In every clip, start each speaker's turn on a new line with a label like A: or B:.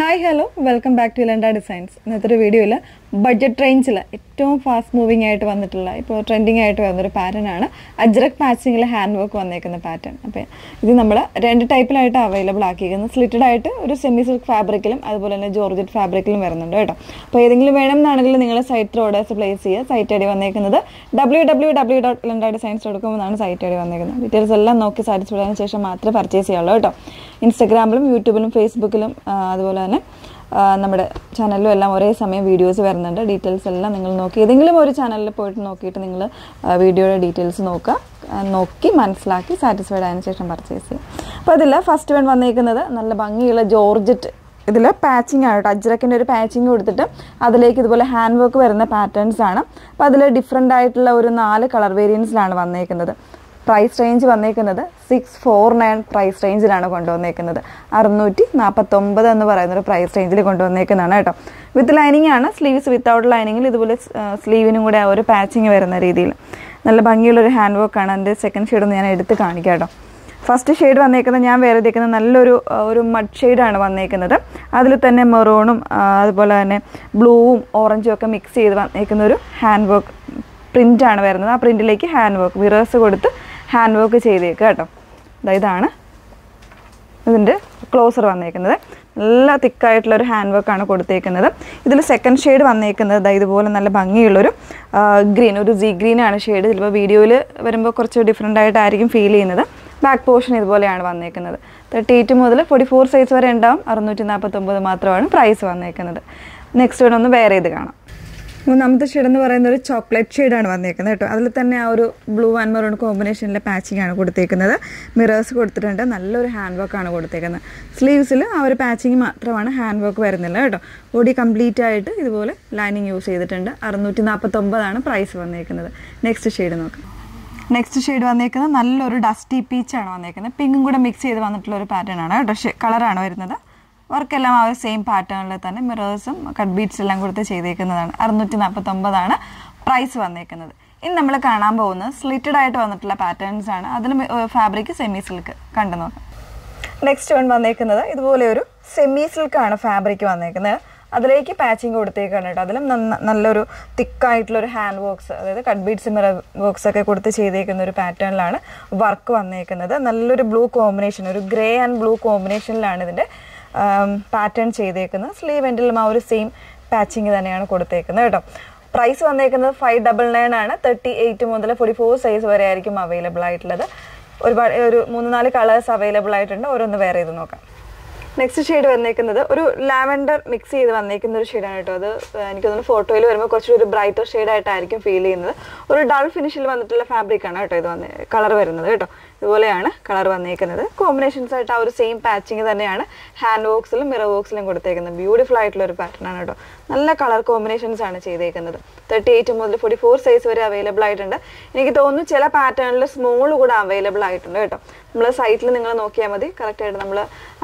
A: Hi hello welcome back to Ilanda designs ഇന്നത്തെ ഒരു വീഡിയോയിൽ ബഡ്ജറ്റ് റേഞ്ചിൽ ഏറ്റവും ഫാസ്റ്റ് മൂവിങ് ആയിട്ട് വന്നിട്ടുള്ള ഇപ്പോൾ ട്രെൻഡിങ് ആയിട്ട് വന്നൊരു പാറ്റേൺ ആണ് അജ്രക് പാച്ചിങ്ങിൽ ഹാൻഡ് വർക്ക് വന്നേക്കുന്ന പാറ്റേൺ അപ്പോൾ ഇത് നമ്മൾ രണ്ട് ടൈപ്പിലായിട്ട് അവൈലബിൾ ആക്കിയിരിക്കുന്നത് സ്ലിറ്റഡ് ആയിട്ട് ഒരു സെമി സിൽക്ക് ഫാബ്രിക്കിലും അതുപോലെ തന്നെ ജോർജറ്റ് ഫാബ്രിക്കിലും വരുന്നുണ്ട് കേട്ടോ. അപ്പോൾ ഏതെങ്കിലും വേണം നിങ്ങൾ സൈറ്റ് ഓർഡേഴ്സ് പ്ലേസ് ചെയ്യുക. സൈറ്റ് ഐ വന്നേക്കുന്നത് W W W dot Ilanda designs dot എന്നാണ് സൈറ്റ് ഐ വന്നേക്കുന്നത്. ഡീറ്റെയിൽസ് എല്ലാം നോക്കി സാറ്റിസ്ഫൈഡ് ആയതിനു ശേഷം മാത്രമേ പർച്ചേസ് ചെയ്യുള്ളൂ കേട്ടോ. ഇൻസ്റ്റാഗ്രാമിലും യൂട്യൂബിലും ഫേസ്ബുക്കിലും അതുപോലെ തന്നെ. നമ്മുടെ ചാനലിലും എല്ലാം ഒരേ സമയം വീഡിയോസ് വരുന്നുണ്ട്. ഡീറ്റെയിൽസ് എല്ലാം നിങ്ങൾ നോക്കി. ഏതെങ്കിലും ഒരു ചാനലിൽ പോയിട്ട് നോക്കിയിട്ട് നിങ്ങൾ വീഡിയോയുടെ ഡീറ്റെയിൽസ് നോക്കുക. നോക്കി മനസ്സിലാക്കി സാറ്റിസ്ഫൈഡ് ആയതിനു ശേഷം പർച്ചേസ് ചെയ്യും അപ്പോൾ അതില്ല ഫസ്റ്റ് വൺ വന്നിരിക്കുന്നത് നല്ല ഭംഗിയുള്ള ജോർജറ്റ് ഇതിൽ പാച്ചിങ് ആണ് അജ്രക്കിന്റെ ഒരു പാച്ചിങ് കൊടുത്തിട്ട് അതിലേക്ക് ഇതുപോലെ ഹാൻഡ് വർക്ക് വരുന്ന പാറ്റേൺസ് ആണ്. അപ്പോൾ അതിൽ ഡിഫറെന്റ് ആയിട്ടുള്ള ഒരു നാല് കളർ വേരിയൻസിലാണ് വന്നേക്കുന്നത്. പ്രൈസ് റേഞ്ച് വന്നേക്കുന്നത് സിക്സ് ഫോർ നയൻ പ്രൈസ് റേഞ്ചിലാണ് കൊണ്ടുവന്നേക്കുന്നത്. അറുന്നൂറ്റി നാൽപ്പത്തൊമ്പത് എന്ന് പറയുന്ന ഒരു പ്രൈസ് റേഞ്ചിൽ കൊണ്ടുവന്നേക്കുന്നതാണ് കേട്ടോ. വിത്ത് ലൈനിങ് ആണ് സ്ലീവ്സ് വിത്തൗട്ട് ലൈനിങ്ങിൽ ഇതുപോലെ സ്ലീവിനും കൂടെ ആ ഒരു പാച്ചിങ് വരുന്ന രീതിയിൽ. നല്ല ഭംഗിയുള്ളൊരു ഹാൻഡ് വർക്കാണ് അതിന്റെ സെക്കൻഡ് ഷെയ്ഡ് ഒന്ന് ഞാൻ എടുത്ത് കാണിക്കാം കേട്ടോ. ഫസ്റ്റ് ഷെയ്ഡ് വന്നേക്കുന്നത് ഞാൻ വേറെ എടുക്കുന്നത് നല്ലൊരു ഒരു മഡ് ഷെയ്ഡാണ് വന്നേക്കുന്നത്. അതിൽ തന്നെ മെറൂണും അതുപോലെ തന്നെ ബ്ലൂവും ഓറഞ്ചും ഒക്കെ മിക്സ് ചെയ്ത് വന്നേക്കുന്ന ഒരു ഹാൻഡ് വർക്ക് പ്രിന്റാണ് വരുന്നത്. ആ പ്രിന്റിലേക്ക് ഹാൻഡ് വർക്ക് മിറേഴ്സ് കൊടുത്ത് ഹാൻഡ് വർക്ക് ചെയ്തേക്കുക കേട്ടോ. ഇതാണ് ഇതിന്റെ ക്ലോസർ വന്നേക്കുന്നത്. നല്ല തിക്കായിട്ടുള്ളൊരു ഹാൻഡ് വർക്കാണ് കൊടുത്തേക്കുന്നത്. ഇതിൽ സെക്കൻഡ് ഷെയ്ഡ് വന്നേക്കുന്നത് ഇതുപോലെ നല്ല ഭംഗിയുള്ളൊരു ഗ്രീൻ ഒരു സീ ഗ്രീനാണ് ഷെയ്ഡ് ചിലപ്പോൾ വീഡിയോയിൽ വരുമ്പോൾ കുറച്ച് ഡിഫറെന്റ് ആയിട്ടായിരിക്കും ഫീൽ ചെയ്യുന്നത്. ബാക്ക് പോർഷൻ ഇതുപോലെയാണ് വന്നേക്കുന്നത്. തേർട്ടി എയ്റ്റ് മുതൽ ഫോർട്ടി ഫോർ സൈസ് വരെ ഉണ്ടാവും. അറുന്നൂറ്റി നാൽപ്പത്തൊമ്പത് മാത്രമാണ് പ്രൈസ് വന്നേക്കുന്നത്. നെക്സ്റ്റ് വേണം ഒന്ന് ഇത് കാണാം. മൂന്നാമത്തെ ഷെയ്ഡ് എന്ന് പറയുന്നത് ഒരു ചോക്ലേറ്റ് ഷെയ്ഡാണ് വന്നേക്കുന്നത് കേട്ടോ. അതിൽ തന്നെ ആ ഒരു ബ്ലൂ ആൻഡ് മെറൂൺ കോമ്പിനേഷനിലെ പാച്ചിങ് ആണ് കൊടുത്തേക്കുന്നത്. മിറേഴ്സ് കൊടുത്തിട്ടുണ്ട്. നല്ലൊരു ഹാൻഡ് വർക്ക് ആണ് കൊടുത്തേക്കുന്നത്. സ്ലീവ്സിൽ ആ ഒരു പാച്ചിങ് മാത്രമാണ് ഹാൻഡ് വർക്ക് വരുന്നില്ല കേട്ടോ. ബോഡി കംപ്ലീറ്റ് ആയിട്ട് ഇതുപോലെ ലൈനിങ് യൂസ് ചെയ്തിട്ടുണ്ട്. അറുന്നൂറ്റി നാൽപ്പത്തൊമ്പതാണ് പ്രൈസ് വന്നേക്കുന്നത്. നെക്സ്റ്റ് ഷെയ്ഡ് നോക്കാം. നെക്സ്റ്റ് ഷെയ്ഡ് വന്നേക്കുന്നത് നല്ലൊരു ഡസ്റ്റി പീച്ചാണ് വന്നേക്കുന്നത്. പിങ്കും കൂടെ മിക്സ് ചെയ്ത് വന്നിട്ടുള്ള ഒരു പാറ്റേൺ ആണ് കേട്ടോ. കളറാണ് വരുന്നത്. വർക്കെല്ലാം ആ ഒരു സെയിം പാറ്റേണിൽ തന്നെ മിറേഴ്സും കട്ട് ബീറ്റ്സ് എല്ലാം കൊടുത്ത് ചെയ്തേക്കുന്നതാണ്. അറുന്നൂറ്റി നാൽപ്പത്തൊമ്പതാണ് പ്രൈസ് വന്നേക്കുന്നത്. ഇനി നമ്മൾ കാണാൻ പോകുന്നത് സ്ലിറ്റഡ് ആയിട്ട് വന്നിട്ടുള്ള പാറ്റേൺസ് ആണ്. അതിന് ഫാബ്രിക് സെമി സിൽക്ക് കണ്ടു നോക്കാം. നെക്സ്റ്റ് വൺ വന്നേക്കുന്നത് ഇതുപോലെ ഒരു സെമി സിൽക്കാണ് ഫാബ്രിക് വന്നേക്കുന്നത്. അതിലേക്ക് പാച്ചിങ് കൊടുത്തേക്കാണ് കേട്ടോ. അതിലും നല്ലൊരു തിക്കായിട്ടുള്ള ഒരു ഹാൻഡ് വർക്ക്സ് അതായത് കട്ട് ബീഡ്സ് മിറർ വർക്ക്സ് ഒക്കെ കൊടുത്ത് ചെയ്തേക്കുന്ന ഒരു പാറ്റേണിലാണ് വർക്ക് വന്നേക്കുന്നത്. നല്ലൊരു ബ്ലൂ കോമ്പിനേഷൻ ഒരു ഗ്രേ ആൻഡ് ബ്ലൂ കോമ്പിനേഷനിലാണ് ഇതിന്റെ പാറ്റേൺ ചെയ്തേക്കുന്നത് സ്ലീവ് എൻഡിലും ആ ഒരു സെയിം പാച്ചിങ് തന്നെയാണ് കൊടുത്തേക്കുന്നത് കേട്ടോ. പ്രൈസ് വന്നേക്കുന്നത് ഫൈവ് ഡബിൾ നയൻ ആണ്. തേർട്ടി എയ്റ്റ് മുതൽ ഫോർട്ടി ഫോർ സൈസ് വരെ ആയിരിക്കും അവൈലബിൾ ആയിട്ടുള്ളത്. ഒരുപാട് ഒരു മൂന്ന് നാല് കളേഴ്സ് അവൈലബിൾ ആയിട്ടുണ്ട്. ഓരോന്ന് വേറെ ഇത് നോക്കാം. നെക്സ്റ്റ് ഷെയ്ഡ് വന്നേക്കുന്നത് ഒരു ലാവൻഡർ മിക്സ് ചെയ്ത് വന്നേക്കുന്ന ഒരു ഷെയ്ഡാണ് കേട്ടോ അത്. എനിക്ക് തോന്നുന്നു ഫോട്ടോയിൽ വരുമ്പോൾ കുറച്ചുകൂടി ഒരു ബ്രൈറ്റർ ഷെയ്ഡായിട്ടായിരിക്കും ഫീൽ ചെയ്യുന്നത്. ഒരു ഡൾ ഫിനിഷിൽ വന്നിട്ടുള്ള ഫാബ്രിക്കാണ് കേട്ടോ ഇത് വന്ന് കളർ വരുന്നത് കേട്ടോ. ഇതുപോലെയാണ് കളർ വന്നേക്കുന്നത്. കോമ്പിനേഷൻസ് ആയിട്ട് ആ ഒരു സെയിം പാച്ചിങ് തന്നെയാണ് ഹാൻഡ് വർക്സിലും മിറർ വർക്സിലും കൊടുത്തേക്കുന്നത്. ബ്യൂട്ടിഫുൾ ആയിട്ടുള്ള ഒരു പാറ്റേൺ ആണ് കേട്ടോ നല്ല കളർ കോമ്പിനേഷൻസ് ആണ് ചെയ്തേക്കുന്നത്. തേർട്ടി എയ്റ്റ് മുതൽ ഫോർട്ടി ഫോർ സൈസ് വരെ അവൈലബിൾ ആയിട്ടുണ്ട്. എനിക്ക് തോന്നുന്നു ചില പാറ്റേണിൽ സ്മോൾ കൂടെ അവൈലബിൾ ആയിട്ടുണ്ട് കേട്ടോ. നമ്മൾ സൈറ്റിൽ നിങ്ങൾ നോക്കിയാൽ മതി. കറക്റ്റായിട്ട് നമ്മൾ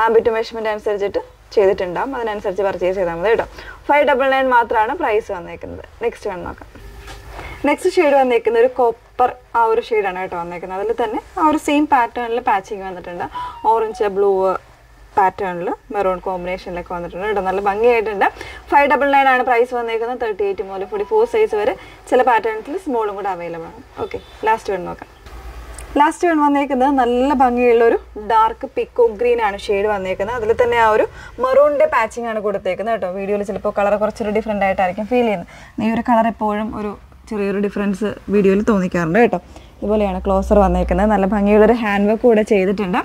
A: ആംബിറ്റ് മെഷർമെന്റ് അനുസരിച്ചിട്ട് ചെയ്തിട്ടുണ്ടാവും. അതിനനുസരിച്ച് പർച്ചേസ് ചെയ്താൽ മതി കേട്ടോ. ഫൈവ് ഡബിൾ നയൻ മാത്രമാണ് പ്രൈസ് വന്നേക്കുന്നത്. നെക്സ്റ്റ് വേണം നോക്കാം. നെക്സ്റ്റ് ഷെയ്ഡ് വന്നേക്കുന്ന ഒരു കോപ്പർ ആ ഒരു ഷെയ്ഡാണ് കേട്ടോ വന്നേക്കുന്നത്. അതിൽ തന്നെ ആ ഒരു സെയിം പാറ്റേണിൽ പാച്ചിങ് വന്നിട്ടുണ്ട്. ഓറഞ്ച് ബ്ലൂ പാറ്റേണിൽ മെറൂൺ കോമ്പിനേഷനിലൊക്കെ വന്നിട്ടുണ്ട് കേട്ടോ. നല്ല ഭംഗിയായിട്ടുണ്ട്. ഫൈവ് ഡബിൾ നയൻ ആണ് പ്രൈസ് വന്നേക്കുന്നത്. തേർട്ടി എയ്റ്റ് മുതൽ ഫോർട്ടി ഫോർ സൈസ് വരെ ചില പാറ്റേണിൽ സ്മോളും കൂടെ അവൈലബിൾ ആണ്. ഓക്കെ ലാസ്റ്റ് വേണം നോക്കാം. ലാസ്റ്റ് വൺ വന്നേക്കുന്നത് നല്ല ഭംഗിയുള്ള ഒരു ഡാർക്ക് പിക്കോ ഗ്രീൻ ആണ് ഷെയ്ഡ് വന്നേക്കുന്നത്. അതിൽ തന്നെ ആ ഒരു മെറൂണിന്റെ പാച്ചിങ് ആണ് കൊടുത്തേക്കുന്നത് കേട്ടോ. വീഡിയോയിൽ ചിലപ്പോൾ കളർ കുറച്ചൊരു ഡിഫറെന്റ് ആയിട്ടായിരിക്കും ഫീൽ ചെയ്യുന്നത്. ഈ ഒരു കളർ എപ്പോഴും ഒരു ചെറിയൊരു ഡിഫറൻസ് വീഡിയോയിൽ തോന്നിക്കാറുണ്ട് കേട്ടോ. ഇതുപോലെയാണ് ക്ലോസർ വന്നേക്കുന്നത്. നല്ല ഭംഗിയുള്ളൊരു ഹാൻഡ് വർക്ക് കൂടെ ചെയ്തിട്ടുണ്ട്.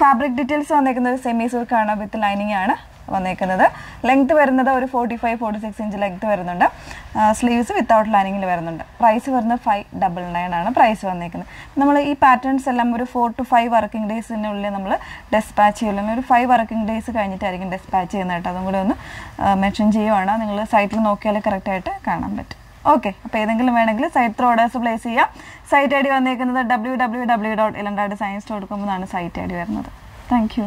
A: ഫാബ്രിക് ഡീറ്റെയിൽസ് വന്നേക്കുന്നത് സെമി സിൽക്കാണ് വിത്ത് ലൈനിങ് ആണ് വന്നേക്കുന്നത്. ലെങ്ത് വരുന്നത് ഒരു forty five forty six inch length വരുന്നുണ്ട് സ്ലീവ്സ് വിത്തൗട്ട് ലൈനിങ്ങിൽ വരുന്നുണ്ട്. പ്രൈസ് വരുന്നത് ഫൈവ് ഡബിൾ നയൻ ആണ് പ്രൈസ് വന്നേക്കുന്നത്. നമ്മൾ ഈ പാറ്റേൺസ് എല്ലാം ഒരു ഫോർ ടു ഫൈവ് വർക്കിംഗ് ഡേയ്സിനുള്ളിൽ നമ്മൾ ഡെസ്പാച്ച് ചെയ്യില്ല ഒരു ഫൈവ് വർക്കിംഗ് ഡേയ്സ് കഴിഞ്ഞിട്ടായിരിക്കും ഡെസ്പാച്ച് ചെയ്യുന്നത് കേട്ടോ. അതും കൂടെ ഒന്ന് മെൻഷൻ ചെയ്യുവാണ്. നിങ്ങൾ സൈറ്റിൽ നോക്കിയാൽ കറക്റ്റായിട്ട് കാണാൻ പറ്റും. ഓക്കെ അപ്പോൾ ഏതെങ്കിലും വേണമെങ്കിൽ സൈറ്റ് ത്രൂ ഓർഡേഴ്സ് പ്ലേസ് ചെയ്യാം. സൈറ്റ് ഐ ഡി വന്നേക്കുന്നത് ഡബ്ല്യൂ ഡബ്ല്യൂ ഡബ്ല്യൂ ഡോട്ട് ഇലണ്ടാട് സയൻസ് ഡോട്ട് കോം എന്നാണ് സൈറ്റ് ഐ ഡി വരുന്നത്. Thank you